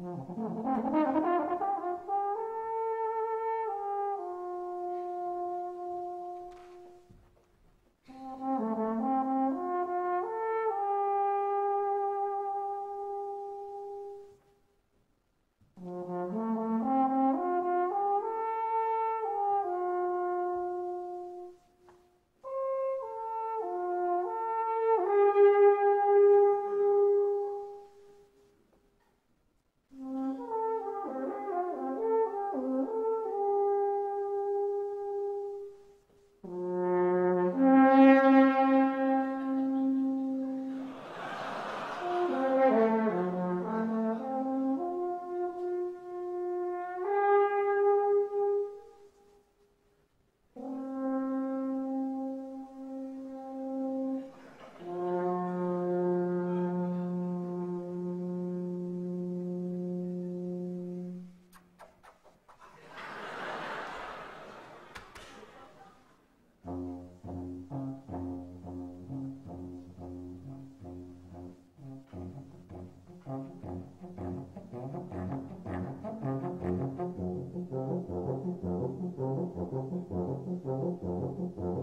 ハハハハ!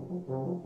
You.